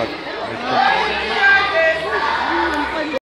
but